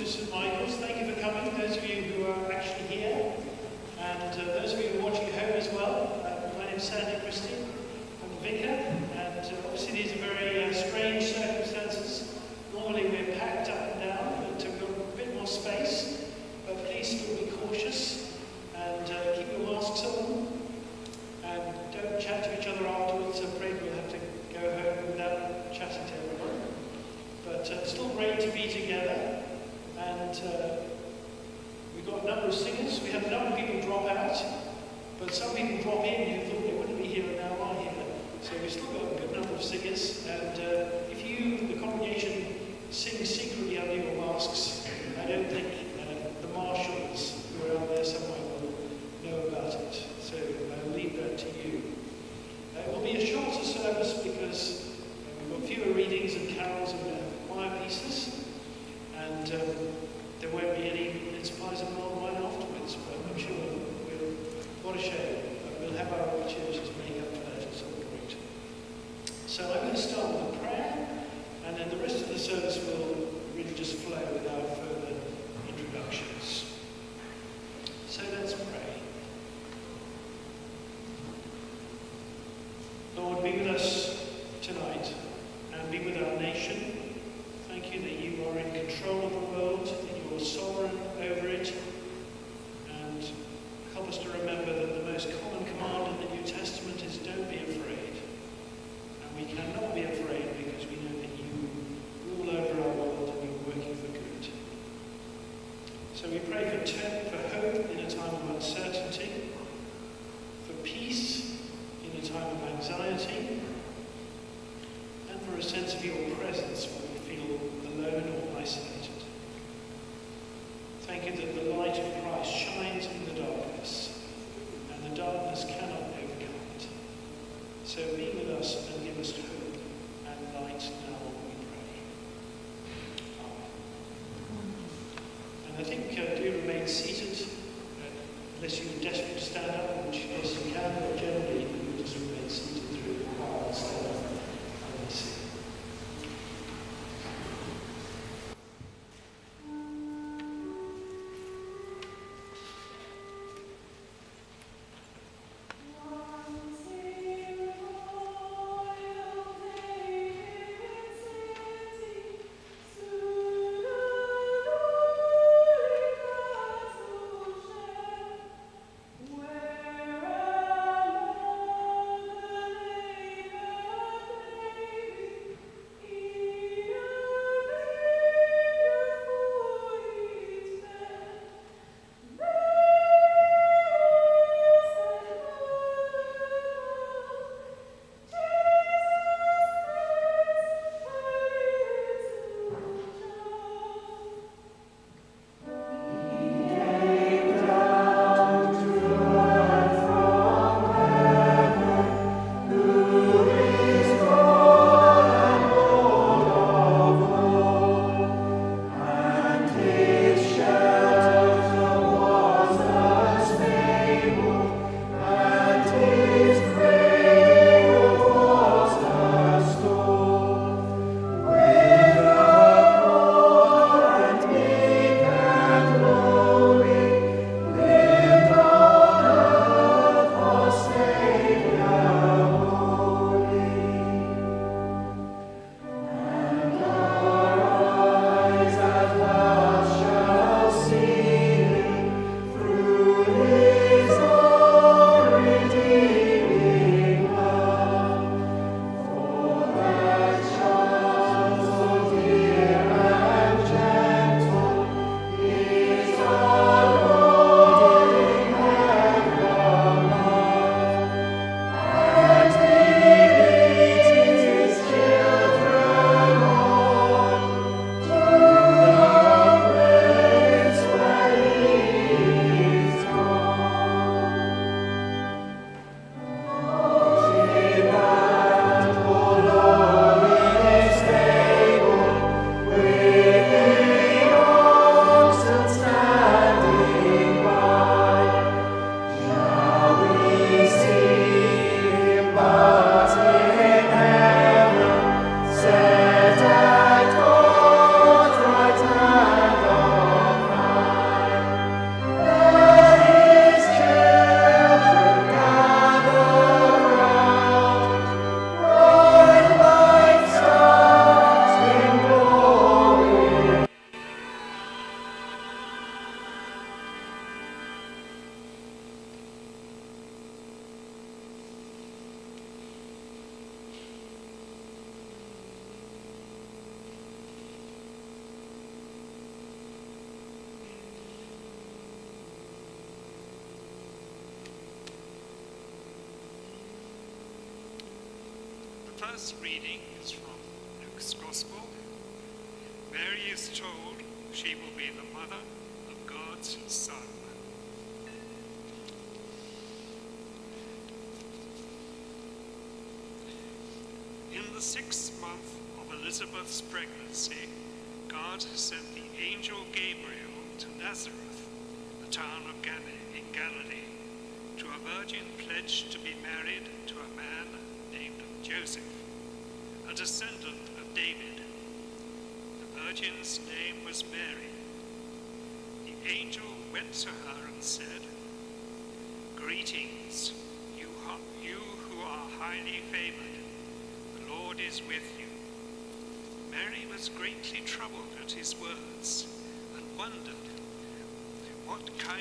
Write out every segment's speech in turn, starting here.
St Michael's.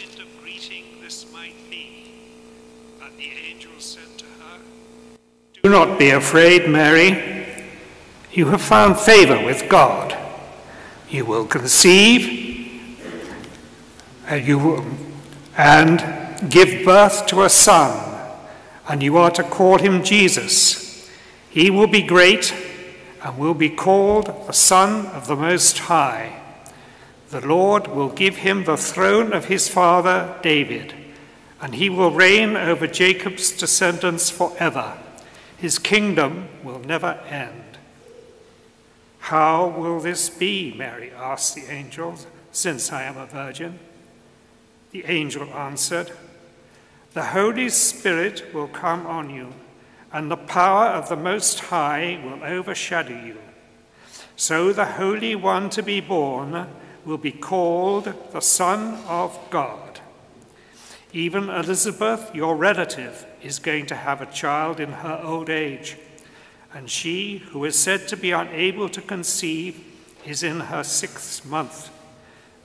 Kind of greeting this might be. But the angel said to her, Do not be afraid, Mary. You have found favor with God. You will conceive and you will, and give birth to a son, and you are to call him Jesus. He will be great and will be called the Son of the Most High. The Lord will give him the throne of his father David, and he will reign over Jacob's descendants forever. His kingdom will never end. How will this be? Mary asked the angel, since I am a virgin. The angel answered, The Holy Spirit will come on you, and the power of the Most High will overshadow you. So the Holy One to be born will be called the Son of God. Even Elizabeth, your relative, is going to have a child in her old age, and she, who is said to be unable to conceive, is in her sixth month.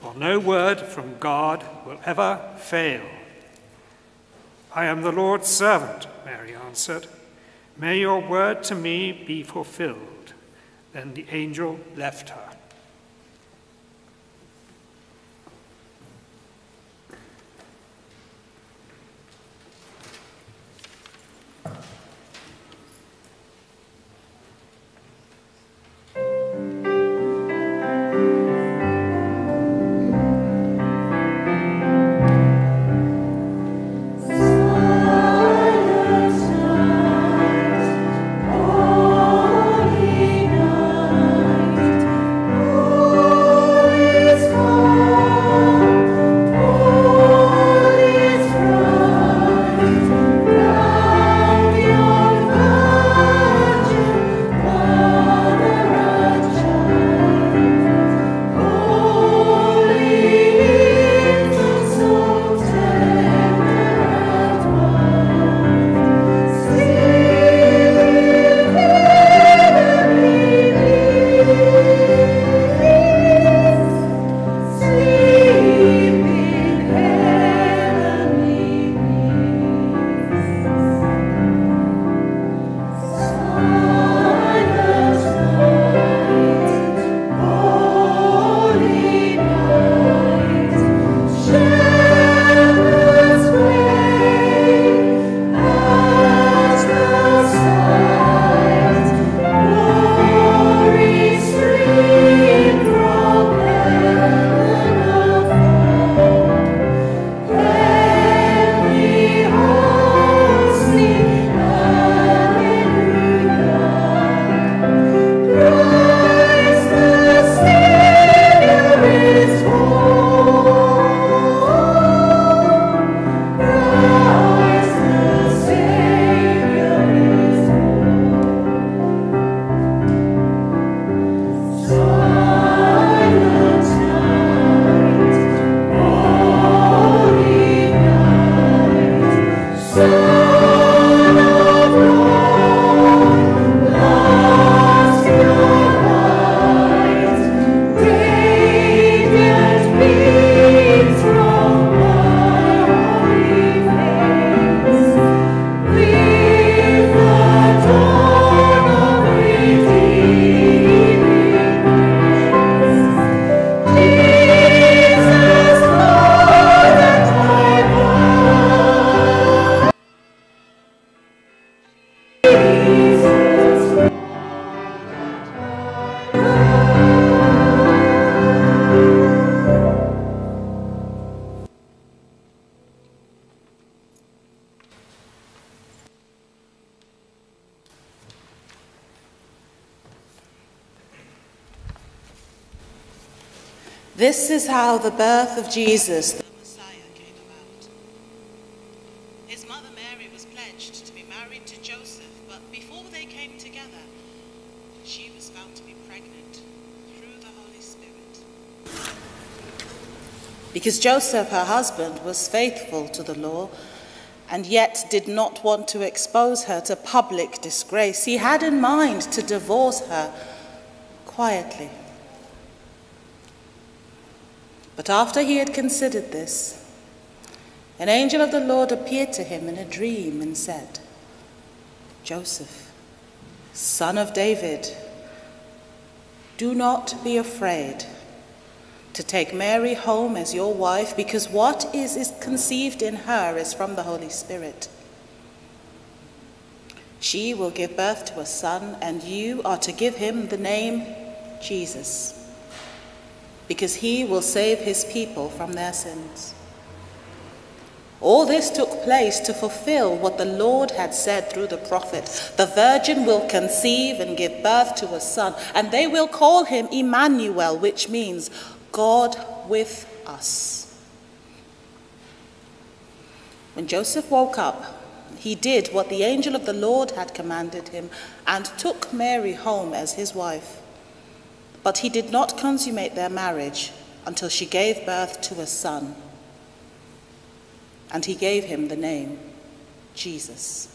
For no word from God will ever fail. I am the Lord's servant, Mary answered. May your word to me be fulfilled. Then the angel left her. Is how the birth of Jesus, the Messiah, came about. His mother Mary was pledged to be married to Joseph, but before they came together, she was found to be pregnant through the Holy Spirit. because Joseph, her husband, was faithful to the law and yet did not want to expose her to public disgrace, he had in mind to divorce her quietly. But after he had considered this, an angel of the Lord appeared to him in a dream and said, Joseph, son of David, do not be afraid to take Mary home as your wife, because what is, is conceived in her is from the Holy Spirit. She will give birth to a son, and you are to give him the name Jesus, because he will save his people from their sins. All this took place to fulfill what the Lord had said through the prophet The virgin will conceive and give birth to a son, and they will call him Emmanuel, which means God with us. When Joseph woke up, he did what the angel of the Lord had commanded him and took Mary home as his wife. But he did not consummate their marriage until she gave birth to a son. And he gave him the name Jesus.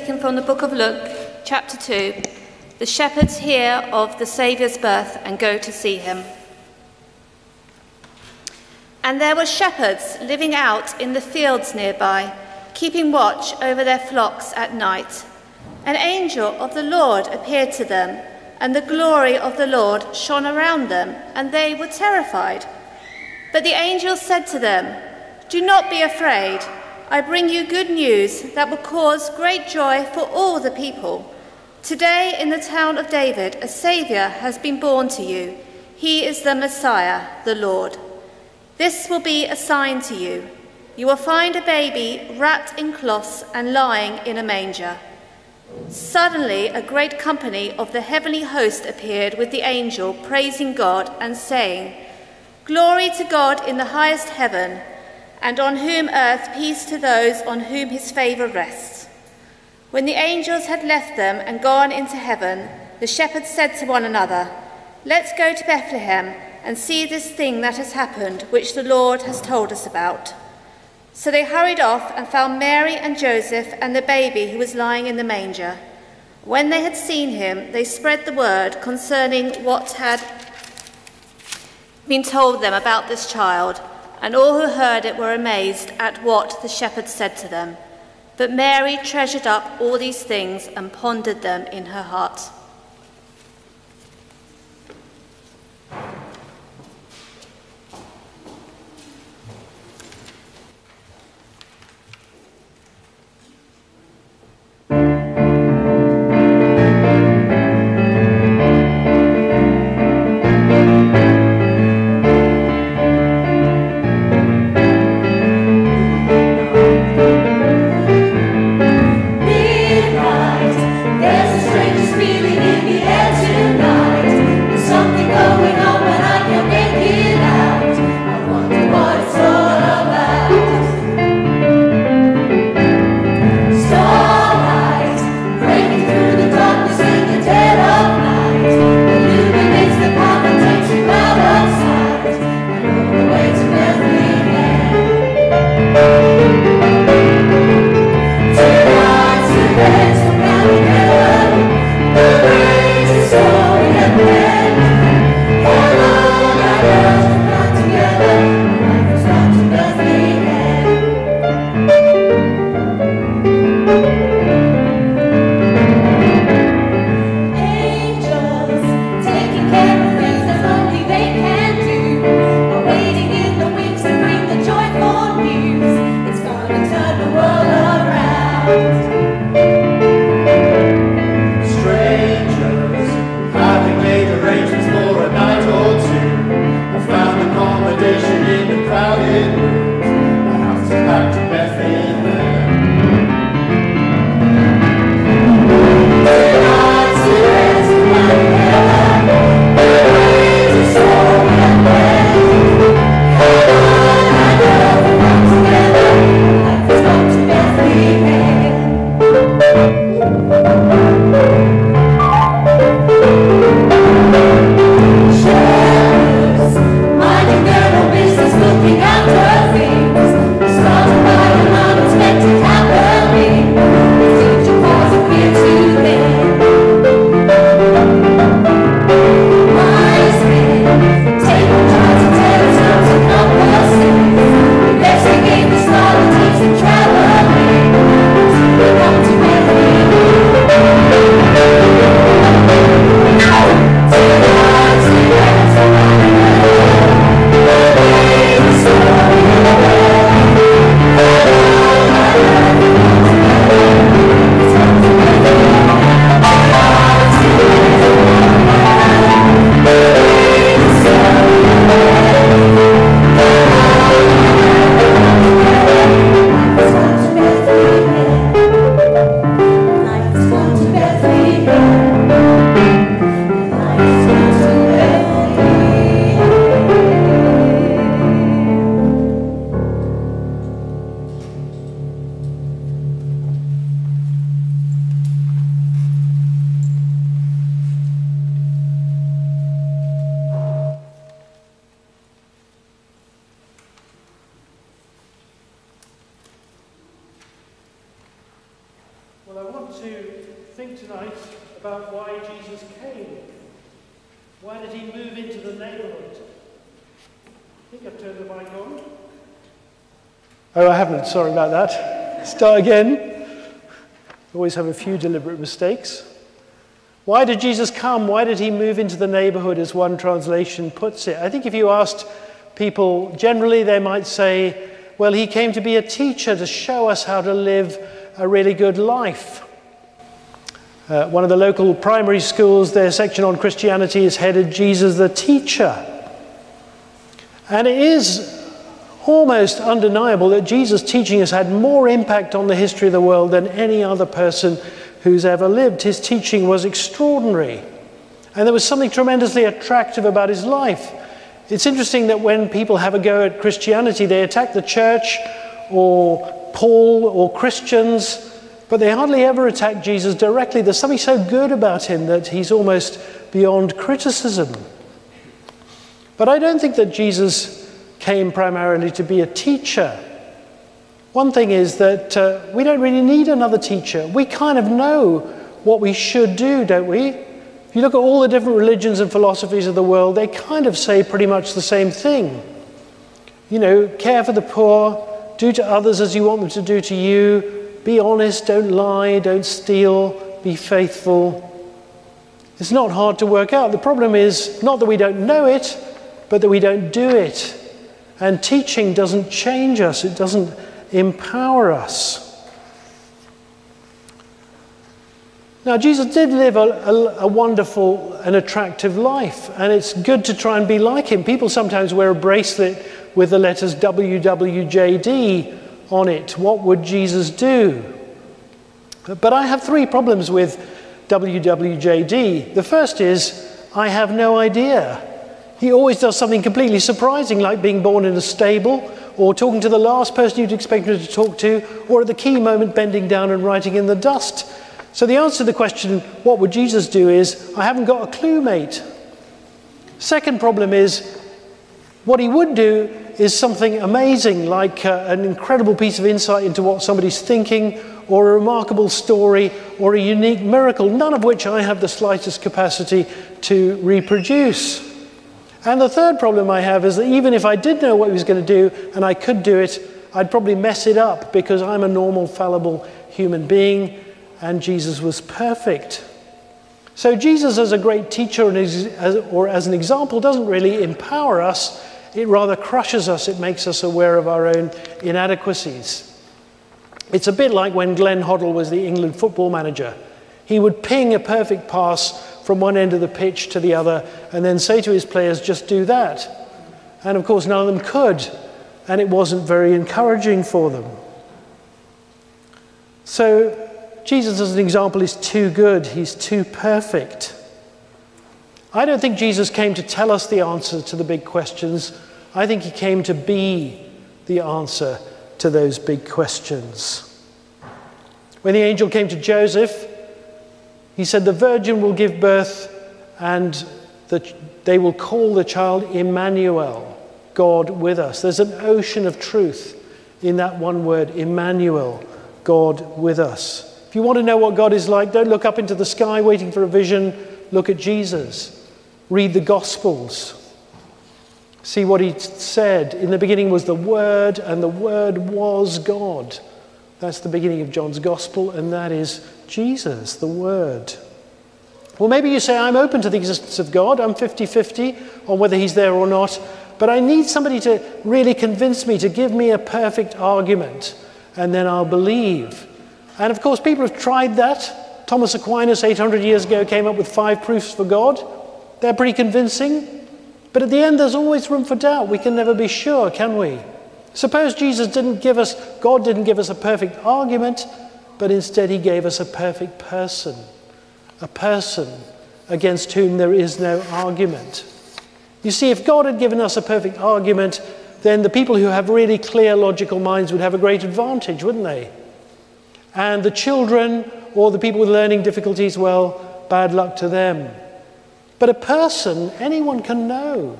Taken from the book of Luke, chapter 2. The shepherds hear of the Saviour's birth and go to see him. And there were shepherds living out in the fields nearby, keeping watch over their flocks at night. An angel of the Lord appeared to them, and the glory of the Lord shone around them, and they were terrified. But the angel said to them, Do not be afraid. I bring you good news that will cause great joy for all the people. Today, in the town of David, a Saviour has been born to you. He is the Messiah, the Lord. This will be a sign to you. You will find a baby wrapped in cloths and lying in a manger. Suddenly, a great company of the heavenly host appeared with the angel, praising God and saying, Glory to God in the highest heaven, and on whom earth peace to those on whom his favour rests. When the angels had left them and gone into heaven, the shepherds said to one another, Let's go to Bethlehem and see this thing that has happened, which the Lord has told us about. So they hurried off and found Mary and Joseph and the baby who was lying in the manger. When they had seen him, they spread the word concerning what had been told them about this child, and all who heard it were amazed at what the shepherds said to them. But Mary treasured up all these things and pondered them in her heart. Start again. Always have a few deliberate mistakes. Why did Jesus come? Why did he move into the neighborhood, as one translation puts it? I think if you asked people generally, they might say, well, he came to be a teacher to show us how to live a really good life. Uh, one of the local primary schools, their section on Christianity is headed Jesus the Teacher. And it is almost undeniable that Jesus' teaching has had more impact on the history of the world than any other person who's ever lived. His teaching was extraordinary. And there was something tremendously attractive about his life. It's interesting that when people have a go at Christianity, they attack the church or Paul or Christians, but they hardly ever attack Jesus directly. There's something so good about him that he's almost beyond criticism. But I don't think that Jesus came primarily to be a teacher. One thing is that uh, we don't really need another teacher. We kind of know what we should do, don't we? If you look at all the different religions and philosophies of the world, they kind of say pretty much the same thing. You know, care for the poor, do to others as you want them to do to you, be honest, don't lie, don't steal, be faithful. It's not hard to work out. The problem is not that we don't know it, but that we don't do it. And teaching doesn't change us, it doesn't empower us. Now, Jesus did live a, a, a, wonderful and attractive life, and it's good to try and be like him. People sometimes wear a bracelet with the letters WWJD on it. What would Jesus do? But I have three problems with WWJD. The first is, I have no idea. He always does something completely surprising, like being born in a stable, or talking to the last person you'd expect him to talk to, or at the key moment bending down and writing in the dust. So the answer to the question, what would Jesus do, is I haven't got a clue, mate. Second problem is, what he would do is something amazing, like uh, an incredible piece of insight into what somebody's thinking, or a remarkable story, or a unique miracle, none of which I have the slightest capacity to reproduce. And the third problem I have is that even if I did know what he was going to do and I could do it, I'd probably mess it up because I'm a normal, fallible human being and Jesus was perfect. So, Jesus, as a great teacher or as an example, doesn't really empower us, it rather crushes us, it makes us aware of our own inadequacies. It's a bit like when Glenn Hoddle was the England football manager. He would ping a perfect pass from one end of the pitch to the other and then say to his players, just do that. And of course, none of them could, and it wasn't very encouraging for them. So, Jesus, as an example, is too good, he's too perfect. I don't think Jesus came to tell us the answer to the big questions. I think he came to be the answer to those big questions. When the angel came to Joseph, he said, The virgin will give birth and the, they will call the child Emmanuel, God with us. There's an ocean of truth in that one word, Emmanuel, God with us. If you want to know what God is like, don't look up into the sky waiting for a vision. Look at Jesus. Read the Gospels. See what he said. In the beginning was the Word, and the Word was God. That's the beginning of John's Gospel, and that is Jesus, the Word. Well, maybe you say, I'm open to the existence of God. I'm 50 50 on whether He's there or not. But I need somebody to really convince me, to give me a perfect argument, and then I'll believe. And of course, people have tried that. Thomas Aquinas, 800 years ago, came up with five proofs for God. They're pretty convincing. But at the end, there's always room for doubt. We can never be sure, can we? Suppose Jesus didn't give us, God didn't give us a perfect argument, but instead he gave us a perfect person, a person against whom there is no argument. You see, if God had given us a perfect argument, then the people who have really clear logical minds would have a great advantage, wouldn't they? And the children or the people with learning difficulties, well, bad luck to them. But a person, anyone can know.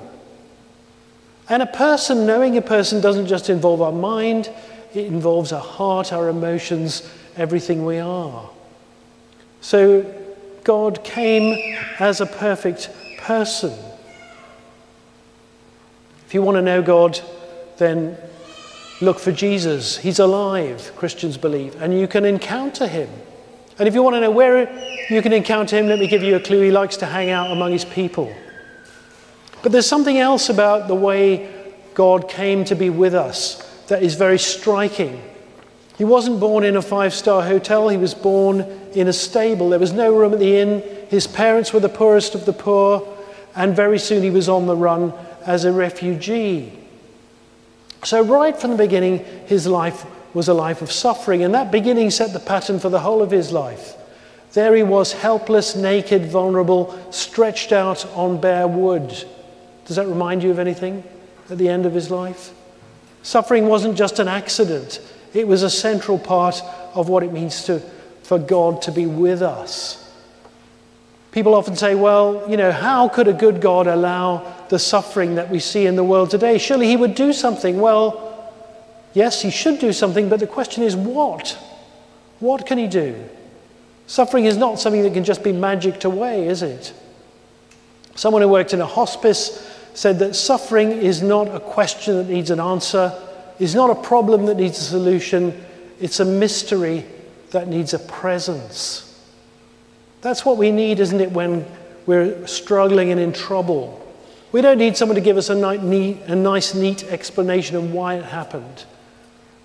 And a person, knowing a person, doesn't just involve our mind, it involves our heart, our emotions, everything we are. So God came as a perfect person. If you want to know God, then look for Jesus. He's alive, Christians believe, and you can encounter him. And if you want to know where you can encounter him, let me give you a clue. He likes to hang out among his people. But there's something else about the way God came to be with us that is very striking. He wasn't born in a five star hotel, he was born in a stable. There was no room at the inn. His parents were the poorest of the poor, and very soon he was on the run as a refugee. So, right from the beginning, his life was a life of suffering, and that beginning set the pattern for the whole of his life. There he was, helpless, naked, vulnerable, stretched out on bare wood. Does that remind you of anything at the end of his life? Suffering wasn't just an accident, it was a central part of what it means to, for God to be with us. People often say, well, you know, how could a good God allow the suffering that we see in the world today? Surely he would do something. Well, yes, he should do something, but the question is what? What can he do? Suffering is not something that can just be magicked away, is it? Someone who worked in a hospice said that suffering is not a question that needs an answer, is not a problem that needs a solution, it's a mystery that needs a presence. That's what we need, isn't it, when we're struggling and in trouble? We don't need someone to give us a, a nice, neat explanation of why it happened.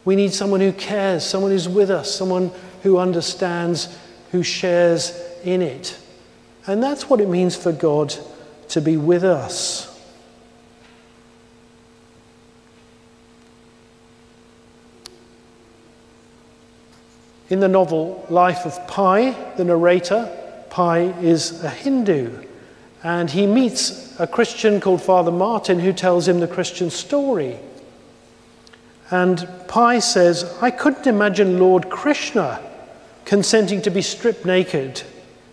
We need someone who cares, someone who's with us, someone who understands, who shares in it. And that's what it means for God to be with us. In the novel Life of Pi, the narrator, Pi is a Hindu, and he meets a Christian called Father Martin who tells him the Christian story. And Pi says, I couldn't imagine Lord Krishna consenting to be stripped naked,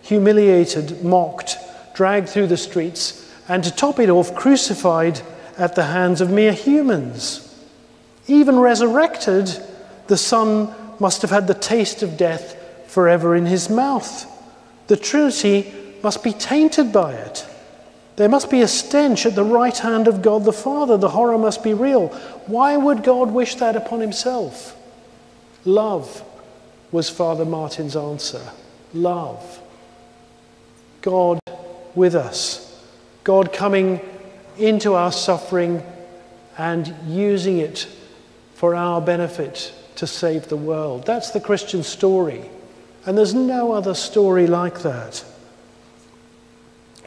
humiliated, mocked, dragged through the streets, and to top it off, crucified at the hands of mere humans. Even resurrected, the Son must have had the taste of death forever in his mouth. The Trinity must be tainted by it. There must be a stench at the right hand of God the Father. The horror must be real. Why would God wish that upon himself? Love was Father Martin's answer. Love. God with us. God coming into our suffering and using it for our benefit to save the world. That's the Christian story. And there's no other story like that.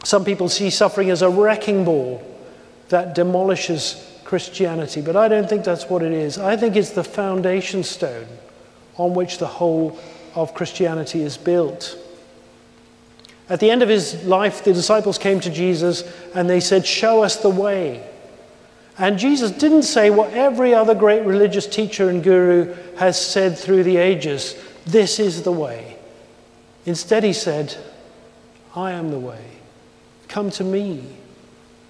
Some people see suffering as a wrecking ball that demolishes Christianity, but I don't think that's what it is. I think it's the foundation stone on which the whole of Christianity is built. At the end of his life, the disciples came to Jesus and they said, Show us the way. And Jesus didn't say what every other great religious teacher and guru has said through the ages this is the way. Instead, he said, I am the way. Come to me.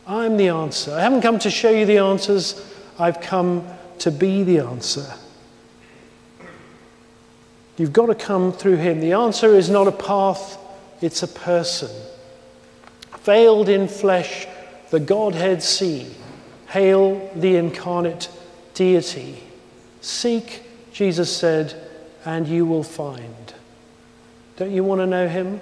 I'm the answer. I haven't come to show you the answers, I've come to be the answer. You've got to come through him. The answer is not a path, it's a person. Veiled in flesh, the Godhead see. Hail the incarnate deity. Seek, Jesus said, and you will find. Don't you want to know him?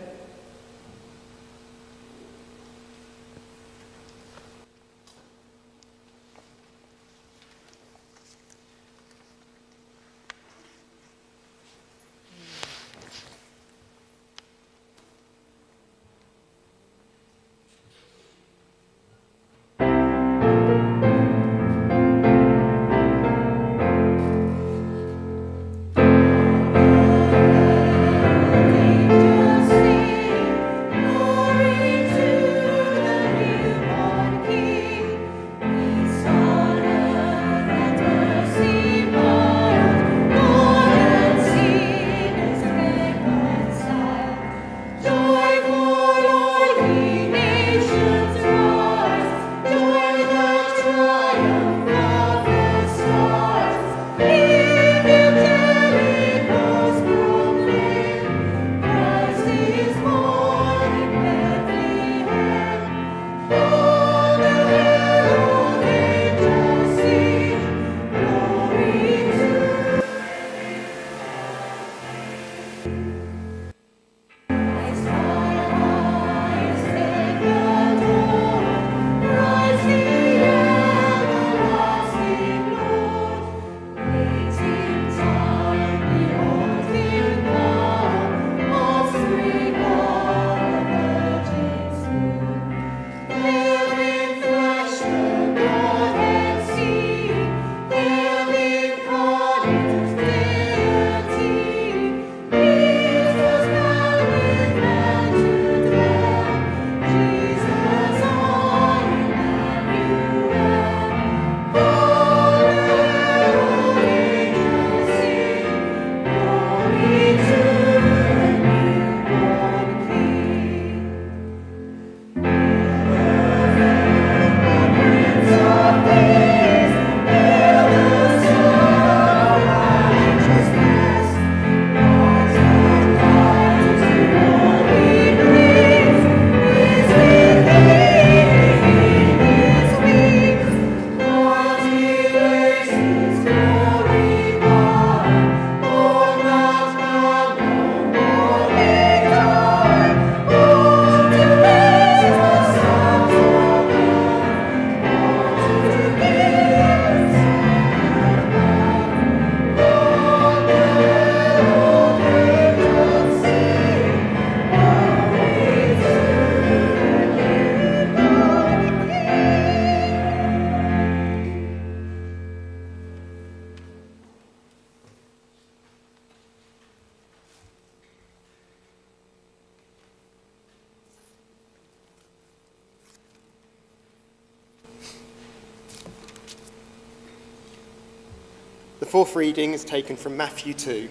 Reading is taken from Matthew 2.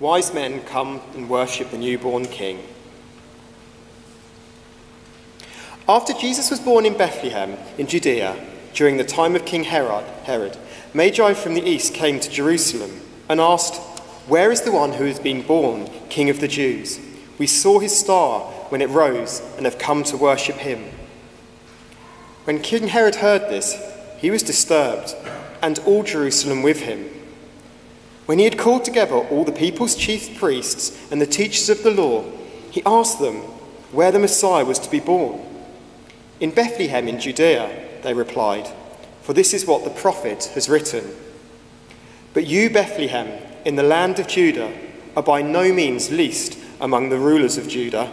Wise men come and worship the newborn king. After Jesus was born in Bethlehem in Judea during the time of King Herod, Herod, Magi from the east came to Jerusalem and asked, Where is the one who has been born, King of the Jews? We saw his star when it rose and have come to worship him. When King Herod heard this, he was disturbed, and all Jerusalem with him. When he had called together all the people's chief priests and the teachers of the law, he asked them where the Messiah was to be born. In Bethlehem in Judea, they replied, for this is what the prophet has written. But you, Bethlehem, in the land of Judah, are by no means least among the rulers of Judah,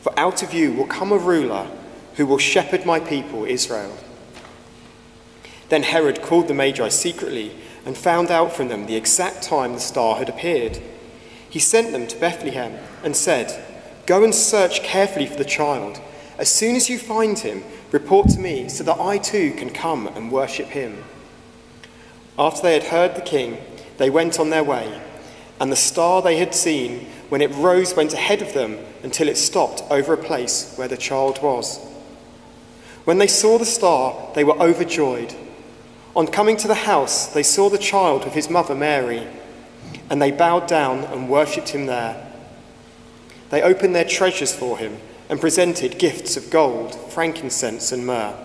for out of you will come a ruler who will shepherd my people Israel. Then Herod called the Magi secretly and found out from them the exact time the star had appeared. He sent them to Bethlehem and said, Go and search carefully for the child. As soon as you find him, report to me so that I too can come and worship him. After they had heard the king, they went on their way, and the star they had seen when it rose went ahead of them until it stopped over a place where the child was. When they saw the star, they were overjoyed. On coming to the house, they saw the child with his mother Mary, and they bowed down and worshipped him there. They opened their treasures for him and presented gifts of gold, frankincense, and myrrh.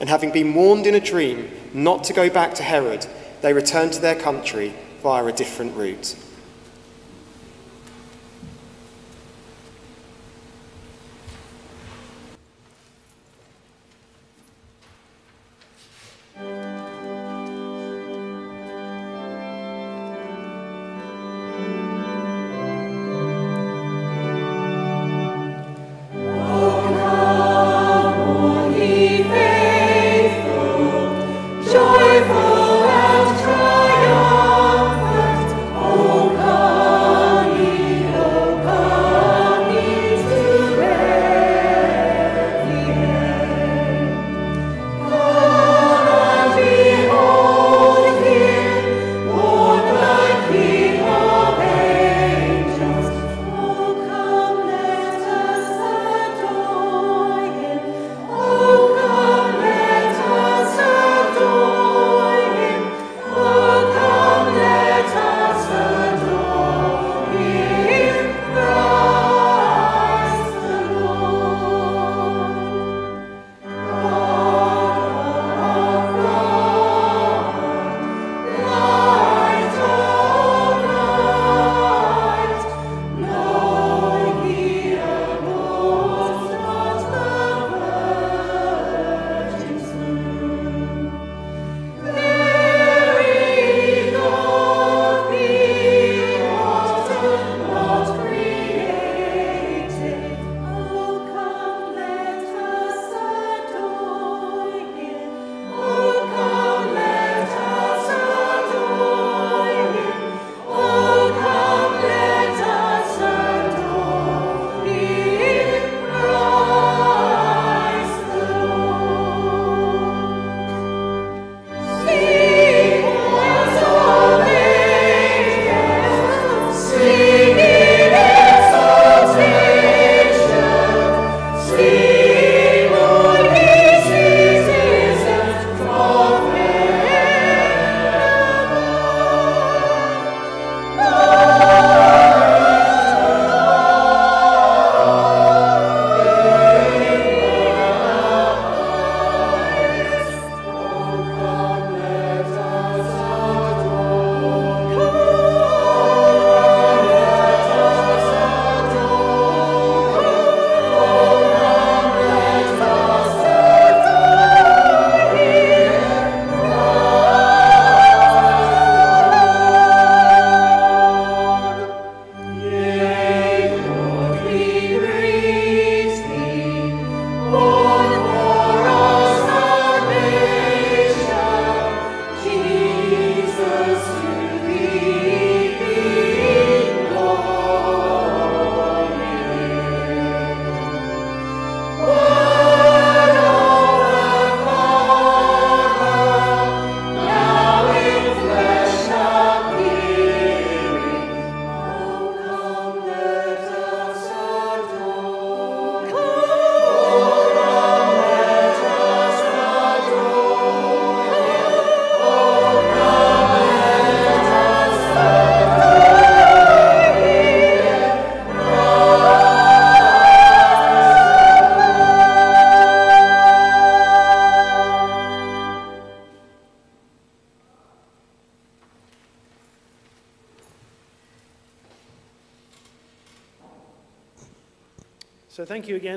And having been warned in a dream not to go back to Herod, they returned to their country via a different route.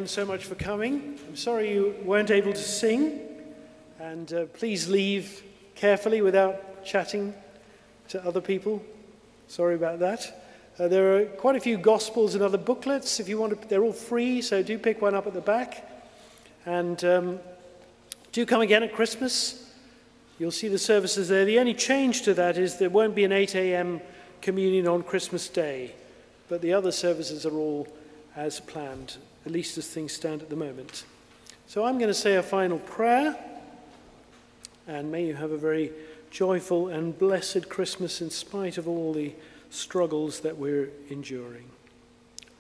So much for coming. I'm sorry you weren't able to sing, and uh, please leave carefully without chatting to other people. Sorry about that. Uh, there are quite a few gospels and other booklets. If you want to, they're all free, so do pick one up at the back. And um, do come again at Christmas. You'll see the services there. The only change to that is there won't be an 8 a.m. communion on Christmas Day, but the other services are all as planned, at least as things stand at the moment. So I'm going to say a final prayer, and may you have a very joyful and blessed Christmas in spite of all the struggles that we're enduring.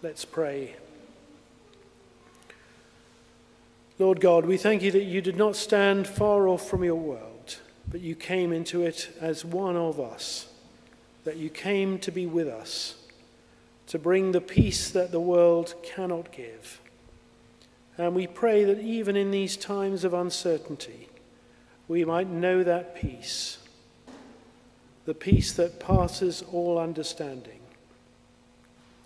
Let's pray. Lord God, we thank you that you did not stand far off from your world, but you came into it as one of us, that you came to be with us to bring the peace that the world cannot give. And we pray that even in these times of uncertainty, we might know that peace, the peace that passes all understanding.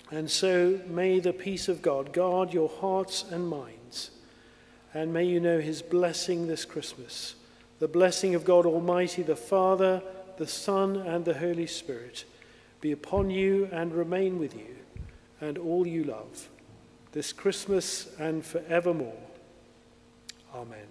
And so may the peace of God guard your hearts and minds, and may you know his blessing this Christmas, the blessing of God Almighty, the Father, the Son, and the Holy Spirit be upon you and remain with you and all you love, this Christmas and forevermore. Amen.